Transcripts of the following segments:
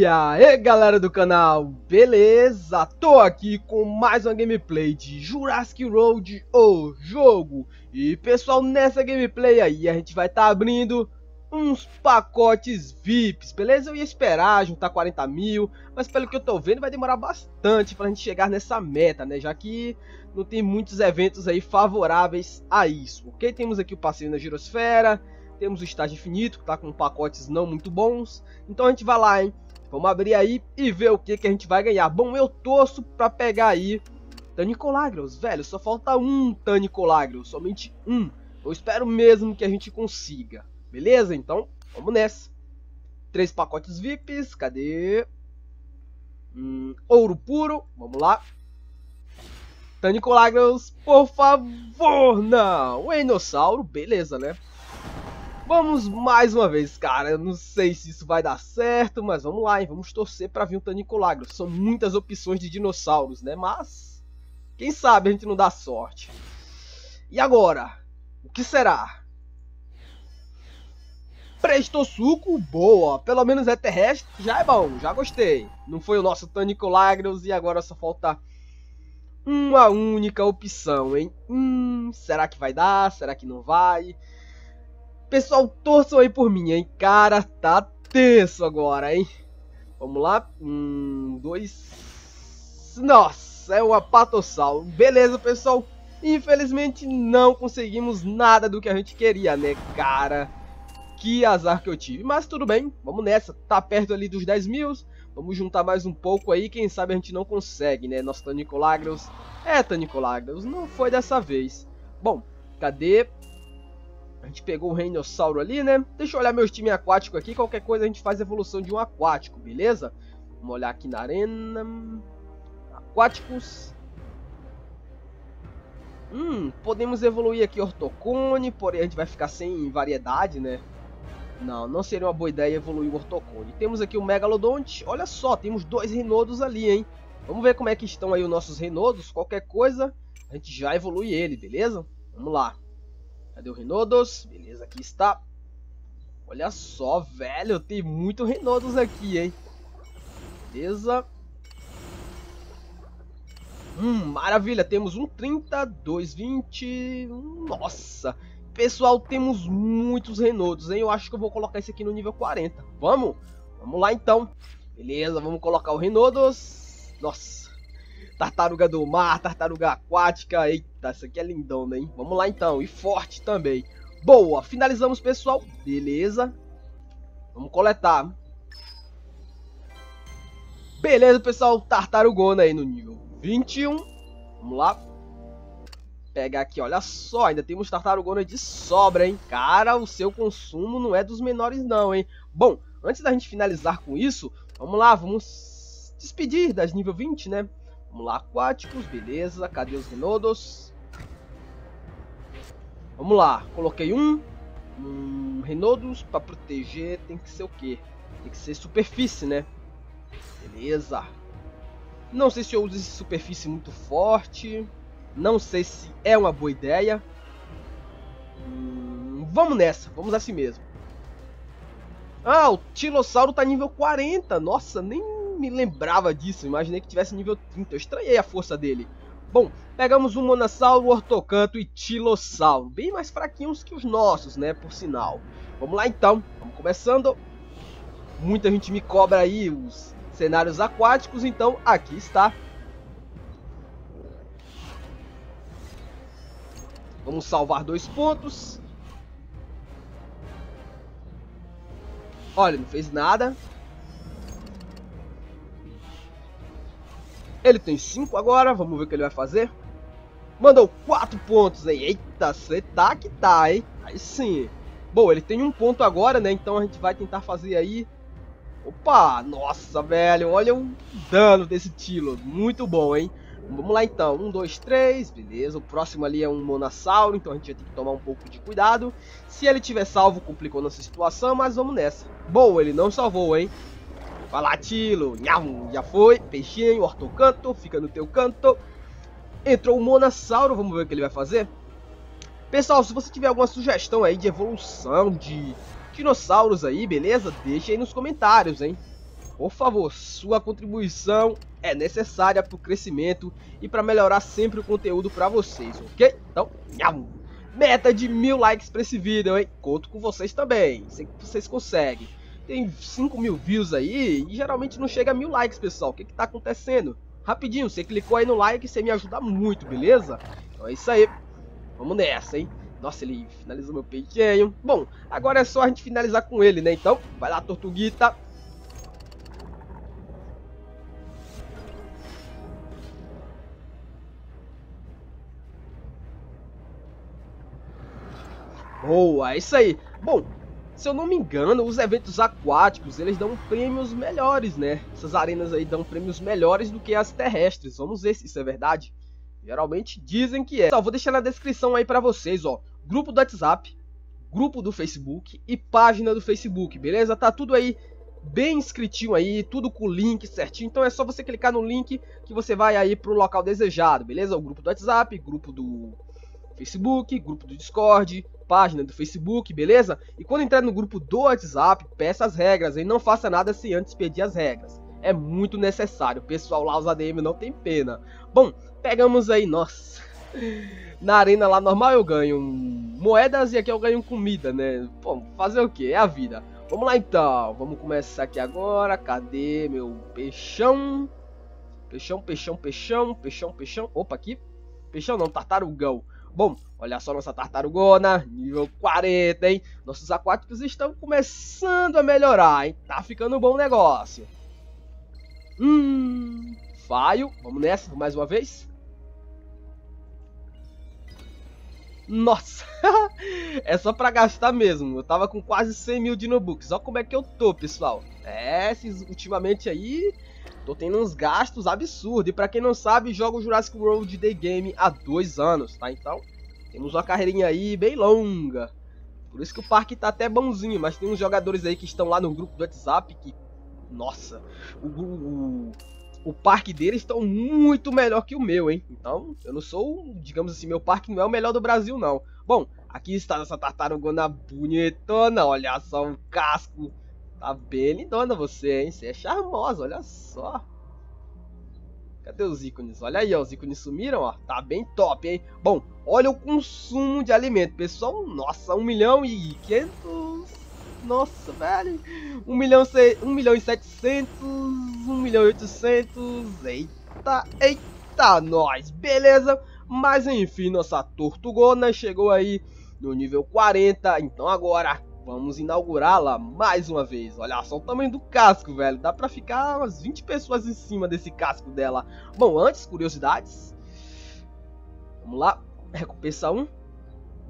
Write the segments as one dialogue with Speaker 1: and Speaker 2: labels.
Speaker 1: E aí galera do canal, beleza? Tô aqui com mais uma gameplay de Jurassic Road, o jogo E pessoal, nessa gameplay aí a gente vai estar tá abrindo uns pacotes VIPs, beleza? Eu ia esperar juntar 40 mil, mas pelo que eu tô vendo vai demorar bastante pra gente chegar nessa meta, né? Já que não tem muitos eventos aí favoráveis a isso, ok? Temos aqui o passeio na girosfera temos o estágio infinito, que tá com pacotes não muito bons. Então a gente vai lá, hein? Vamos abrir aí e ver o que, que a gente vai ganhar. Bom, eu torço pra pegar aí Tanicolagros, velho. Só falta um Tanicolagros, somente um. Eu espero mesmo que a gente consiga. Beleza? Então, vamos nessa. Três pacotes VIPs, cadê? Hum, ouro puro, vamos lá. Tanicolagros, por favor, não. O Enossauro, beleza, né? Vamos mais uma vez, cara. Eu não sei se isso vai dar certo, mas vamos lá, hein? Vamos torcer para vir um Tanicolagro. São muitas opções de dinossauros, né? Mas quem sabe a gente não dá sorte. E agora? O que será? Prestosuco, boa. Pelo menos é terrestre, já é bom, já gostei. Não foi o nosso Tanicolagros e agora só falta uma única opção, hein? Hum, será que vai dar? Será que não vai? Pessoal, torçam aí por mim, hein? Cara, tá tenso agora, hein? Vamos lá. Um, dois... Nossa, é um apatossauro. Beleza, pessoal. Infelizmente, não conseguimos nada do que a gente queria, né, cara? Que azar que eu tive. Mas tudo bem, vamos nessa. Tá perto ali dos 10 mil. Vamos juntar mais um pouco aí. Quem sabe a gente não consegue, né? Nosso Tanicolagros. É, Tanicolagros. Não foi dessa vez. Bom, cadê? A gente pegou o Reinossauro ali, né? Deixa eu olhar meus time aquático aqui. Qualquer coisa a gente faz evolução de um aquático, beleza? Vamos olhar aqui na arena. Aquáticos. Hum, podemos evoluir aqui Ortocone, porém a gente vai ficar sem variedade, né? Não, não seria uma boa ideia evoluir o Ortocone. Temos aqui o Megalodonte. Olha só, temos dois Renodos ali, hein? Vamos ver como é que estão aí os nossos Renodos. Qualquer coisa, a gente já evolui ele, beleza? Vamos lá. Cadê o Renodos? Beleza, aqui está. Olha só, velho, tem muito Renodos aqui, hein? Beleza. Hum, maravilha, temos um 30, dois 20. Nossa, pessoal, temos muitos Renodos, hein? Eu acho que eu vou colocar esse aqui no nível 40. Vamos? Vamos lá então. Beleza, vamos colocar o Renodos. Nossa, Tartaruga do mar, tartaruga aquática. Eita, isso aqui é lindona, hein? Vamos lá então. E forte também. Boa, finalizamos, pessoal. Beleza. Vamos coletar. Beleza, pessoal. Tartarugona aí no nível 21. Vamos lá. Pegar aqui, olha só. Ainda temos tartarugona de sobra, hein? Cara, o seu consumo não é dos menores não, hein? Bom, antes da gente finalizar com isso, vamos lá, vamos despedir das nível 20, né? Vamos lá, aquáticos, beleza. Cadê os Renodos? Vamos lá, coloquei um. Um Renodos para proteger tem que ser o quê? Tem que ser superfície, né? Beleza. Não sei se eu uso esse superfície muito forte. Não sei se é uma boa ideia. Hum, vamos nessa, vamos assim mesmo. Ah, o Tilossauro tá nível 40. Nossa, nem me lembrava disso, imaginei que tivesse nível 30, eu estranhei a força dele. Bom, pegamos um Monassauro, Ortocanto e Tilossauro, bem mais fraquinhos que os nossos, né, por sinal. Vamos lá então, vamos começando. Muita gente me cobra aí os cenários aquáticos, então aqui está. Vamos salvar dois pontos. Olha, não fez nada. Ele tem 5 agora, vamos ver o que ele vai fazer. Mandou 4 pontos aí. Eita, você tá que tá, hein? Aí sim. Bom, ele tem um ponto agora, né? Então a gente vai tentar fazer aí... Opa, nossa, velho. Olha o dano desse Tilo. Muito bom, hein? Vamos lá então. 1, 2, 3. Beleza. O próximo ali é um Monassauro. Então a gente vai ter que tomar um pouco de cuidado. Se ele tiver salvo, complicou nossa situação. Mas vamos nessa. Boa, ele não salvou, hein? Lá, Tilo. Já foi. Peixinho, ortocanto. Fica no teu canto. Entrou o Monassauro. Vamos ver o que ele vai fazer. Pessoal, se você tiver alguma sugestão aí de evolução de dinossauros aí, beleza? Deixa aí nos comentários, hein? Por favor, sua contribuição é necessária para o crescimento e para melhorar sempre o conteúdo para vocês, ok? Então, nham. meta de mil likes para esse vídeo, hein? Conto com vocês também, sei que vocês conseguem. Tem 5 mil views aí e geralmente não chega a mil likes, pessoal. O que que tá acontecendo? Rapidinho, você clicou aí no like, você me ajuda muito, beleza? Então é isso aí. Vamos nessa, hein? Nossa, ele finalizou meu peitinho. Bom, agora é só a gente finalizar com ele, né? Então, vai lá, Tortuguita. Boa, é isso aí. Bom, se eu não me engano, os eventos aquáticos, eles dão prêmios melhores, né? Essas arenas aí dão prêmios melhores do que as terrestres. Vamos ver se isso é verdade. Geralmente dizem que é. Só vou deixar na descrição aí pra vocês, ó. Grupo do WhatsApp, grupo do Facebook e página do Facebook, beleza? Tá tudo aí bem escritinho aí, tudo com o link certinho. Então é só você clicar no link que você vai aí pro local desejado, beleza? O grupo do WhatsApp, grupo do Facebook, grupo do Discord, página do Facebook, beleza? E quando entrar no grupo do WhatsApp, peça as regras e não faça nada sem antes pedir as regras. É muito necessário, pessoal lá, os ADM não tem pena. Bom, pegamos aí, nossa. Na arena lá normal eu ganho moedas e aqui eu ganho comida, né? Pô, fazer o que? É a vida. Vamos lá então, vamos começar aqui agora. Cadê meu peixão? Peixão, peixão, peixão, peixão, peixão. Opa, aqui. Peixão não, tartarugão. Bom, olha só nossa tartarugona, nível 40, hein? Nossos aquáticos estão começando a melhorar, hein? Tá ficando um bom negócio. Hum, falho. Vamos nessa, mais uma vez. Nossa, é só pra gastar mesmo. Eu tava com quase 100 mil de notebooks. Olha como é que eu tô, pessoal. É, esses, ultimamente aí Tô tendo uns gastos absurdos. E pra quem não sabe, jogo Jurassic World The Game há dois anos, tá? Então, temos uma carreirinha aí bem longa. Por isso que o parque tá até bonzinho. Mas tem uns jogadores aí que estão lá no grupo do WhatsApp que... Nossa, o, o, o parque deles estão muito melhor que o meu, hein? Então, eu não sou, digamos assim, meu parque não é o melhor do Brasil, não. Bom, aqui está essa tartarugona bonitona. Olha só o casco Tá bem lindona você, hein? Você é charmosa, olha só. Cadê os ícones? Olha aí, ó, os ícones sumiram, ó. Tá bem top, hein? Bom, olha o consumo de alimento, pessoal. Nossa, 1 milhão e 500... Nossa, velho. 1 milhão, 1 milhão e 700... 1 milhão e 800... Eita, eita, nós. Beleza? Mas enfim, nossa tortugona chegou aí no nível 40. Então agora Vamos inaugurá-la mais uma vez. Olha só o tamanho do casco, velho. Dá pra ficar umas 20 pessoas em cima desse casco dela. Bom, antes, curiosidades. Vamos lá. Recompensa 1.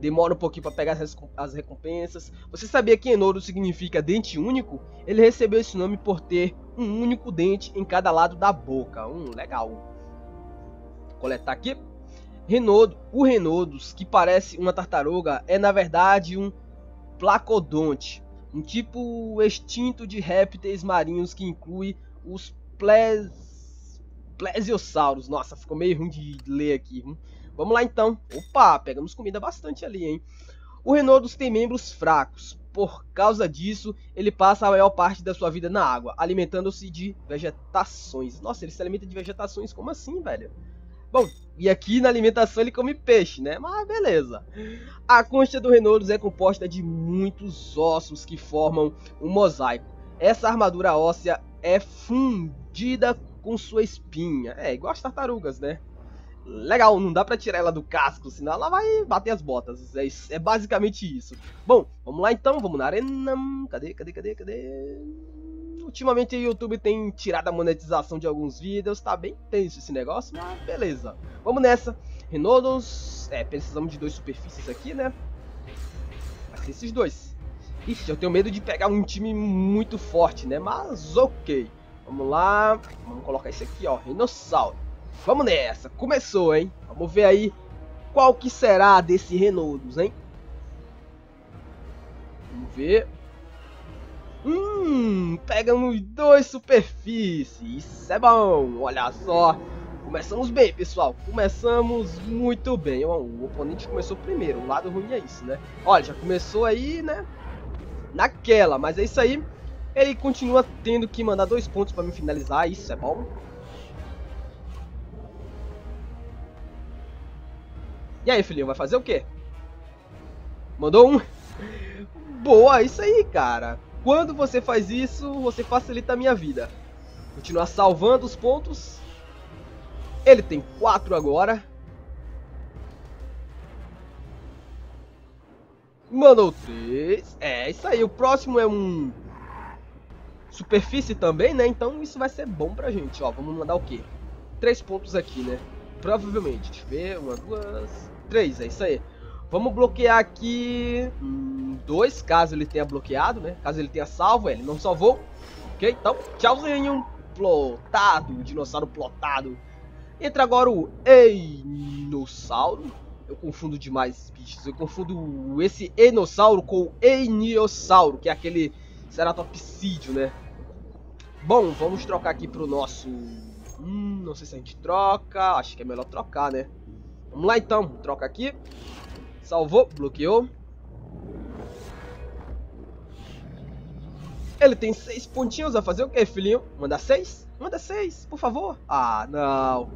Speaker 1: Demora um pouquinho para pegar as recompensas. Você sabia que Enoro significa dente único? Ele recebeu esse nome por ter um único dente em cada lado da boca. Hum, legal. Vou coletar aqui. Renodo, o Renodos, que parece uma tartaruga, é na verdade um Placodonte, um tipo extinto de répteis marinhos que inclui os ples... plesiosauros. Nossa, ficou meio ruim de ler aqui. Hein? Vamos lá então. Opa, pegamos comida bastante ali, hein? O Renodus tem membros fracos. Por causa disso, ele passa a maior parte da sua vida na água, alimentando-se de vegetações. Nossa, ele se alimenta de vegetações? Como assim, velho? Bom, e aqui na alimentação ele come peixe, né? Mas beleza. A concha do Renouros é composta de muitos ossos que formam um mosaico. Essa armadura óssea é fundida com sua espinha. É, igual as tartarugas, né? Legal, não dá pra tirar ela do casco, senão ela vai bater as botas. É, é basicamente isso. Bom, vamos lá então, vamos na arena. Cadê, cadê, cadê, cadê? Ultimamente o YouTube tem tirado a monetização de alguns vídeos, tá bem tenso esse negócio, mas beleza. Vamos nessa. Renodos, é, precisamos de dois superfícies aqui, né? Ser esses dois. Ixi, eu tenho medo de pegar um time muito forte, né? Mas ok. Vamos lá. Vamos colocar esse aqui, ó. Renossauro. Vamos nessa. Começou, hein? Vamos ver aí qual que será desse Renodos, hein? Vamos ver. Hum, pegamos dois superfícies. Isso é bom. Olha só. Começamos bem, pessoal. Começamos muito bem. O oponente começou primeiro. O lado ruim é isso, né? Olha, já começou aí, né? Naquela. Mas é isso aí. Ele continua tendo que mandar dois pontos para me finalizar, isso é bom. E aí, filhinho, vai fazer o quê? Mandou um? Boa, isso aí, cara. Quando você faz isso, você facilita a minha vida. Continuar salvando os pontos. Ele tem quatro agora. Mandou três. É, isso aí. O próximo é um... Superfície também, né? Então isso vai ser bom pra gente. Ó, vamos mandar o quê? Três pontos aqui, né? Provavelmente. Deixa eu ver. Uma, duas... 3, é isso aí. Vamos bloquear aqui hum, dois, caso ele tenha bloqueado, né? Caso ele tenha salvo, ele não salvou. Ok, então, tchauzinho. Plotado, dinossauro plotado. Entra agora o Einossauro. Eu confundo demais bichos. Eu confundo esse Enossauro com o Eniossauro, que é aquele ceratopsídeo, né? Bom, vamos trocar aqui pro nosso... Hum, não sei se a gente troca. Acho que é melhor trocar, né? Vamos lá então, troca aqui. Salvou, bloqueou. Ele tem seis pontinhos, vai fazer o que, filhinho? Manda seis? Manda seis, por favor. Ah, não.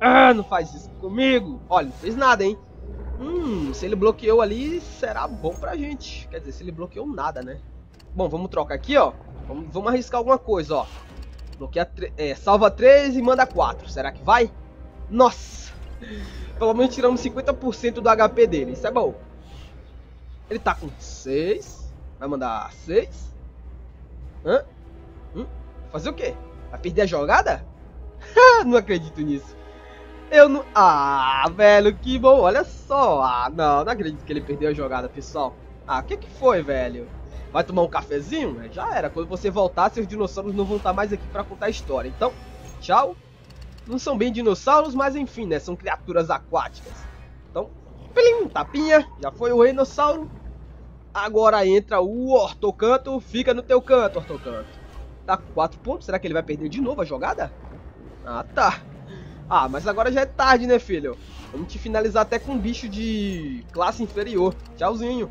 Speaker 1: Ah, não faz isso comigo. Olha, não fez nada, hein? Hum, se ele bloqueou ali, será bom pra gente. Quer dizer, se ele bloqueou nada, né? Bom, vamos trocar aqui, ó. Vamos, vamos arriscar alguma coisa, ó. Bloqueia, é, salva 3 e manda 4. Será que vai? Nossa! Pelo menos tiramos 50% do HP dele. Isso é bom. Ele tá com 6. Vai mandar 6. Hã? Hum? Fazer o quê? Vai perder a jogada? não acredito nisso. Eu não... Ah, velho, que bom. Olha só. Ah, não. Não acredito que ele perdeu a jogada, pessoal. Ah, o que que foi, velho? Vai tomar um cafezinho? É, já era. Quando você voltar, seus dinossauros não vão estar mais aqui pra contar a história. Então, tchau. Não são bem dinossauros, mas enfim, né? São criaturas aquáticas. Então, plim, tapinha. Já foi o reinossauro. Agora entra o ortocanto. Fica no teu canto, ortocanto. Tá com 4 pontos. Será que ele vai perder de novo a jogada? Ah, tá. Ah, mas agora já é tarde, né, filho? Vamos te finalizar até com um bicho de classe inferior. Tchauzinho.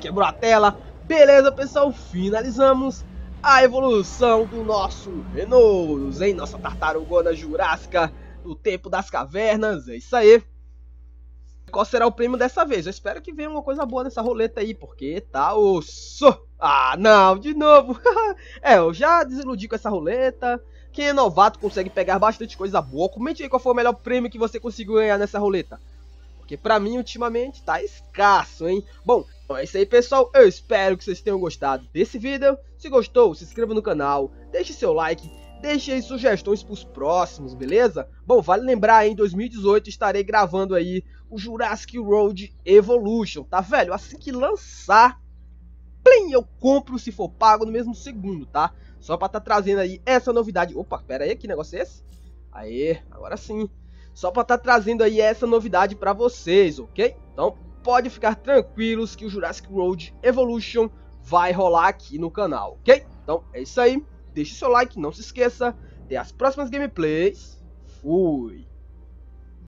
Speaker 1: Quebrou a tela. Beleza, pessoal, finalizamos a evolução do nosso Renault, em nossa tartarugona jurássica do tempo das cavernas. É isso aí. Qual será o prêmio dessa vez? Eu espero que venha uma coisa boa nessa roleta aí, porque tá osso. Ah, não, de novo. é, eu já desiludi com essa roleta. Quem é novato consegue pegar bastante coisa boa. Comente aí qual foi o melhor prêmio que você conseguiu ganhar nessa roleta. Porque pra mim, ultimamente, tá escasso, hein? Bom, então é isso aí, pessoal. Eu espero que vocês tenham gostado desse vídeo. Se gostou, se inscreva no canal, deixe seu like, deixe aí sugestões pros próximos, beleza? Bom, vale lembrar, em 2018 estarei gravando aí o Jurassic World Evolution, tá, velho? Assim que lançar, plim, eu compro se for pago no mesmo segundo, tá? Só pra tá trazendo aí essa novidade. Opa, pera aí, que negócio é esse? Aê, agora sim só para estar tá trazendo aí essa novidade para vocês, ok? Então pode ficar tranquilos que o Jurassic World Evolution vai rolar aqui no canal, ok? Então é isso aí, deixe seu like, não se esqueça, até as próximas gameplays, fui!